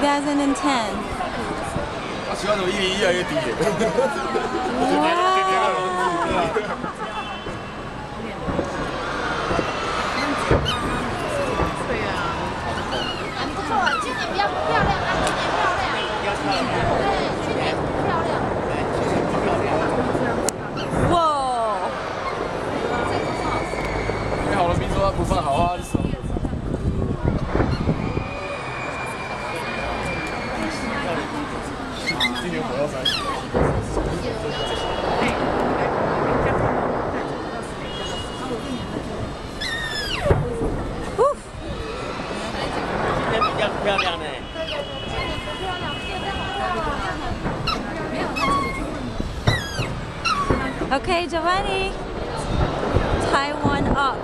2010. 比较漂亮啊，有点漂亮，对。Okay, Giovanni. Taiwan up.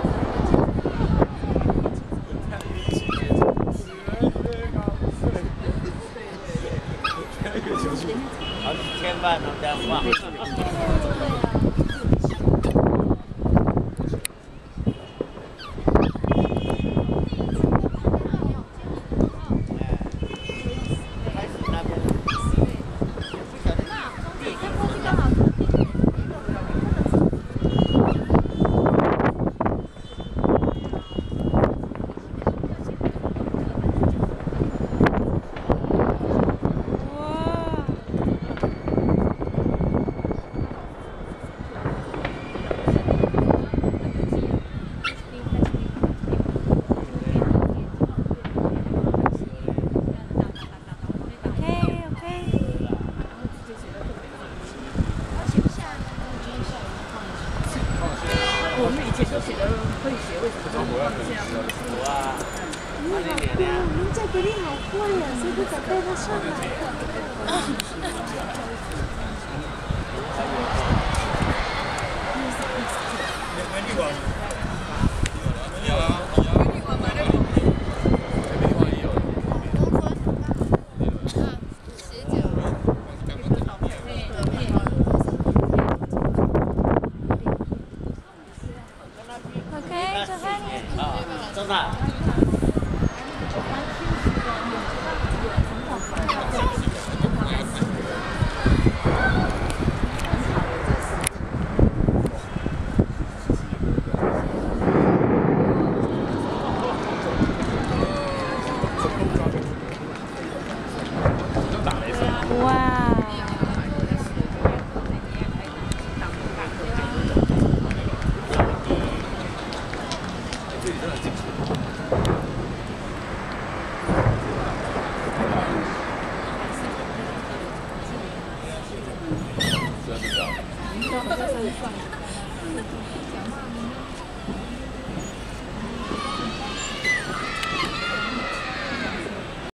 可以学为什么？我们先读的啊。你们在好贵呀，所以不准备他上来。さん这里真的很进去。虽然是这样。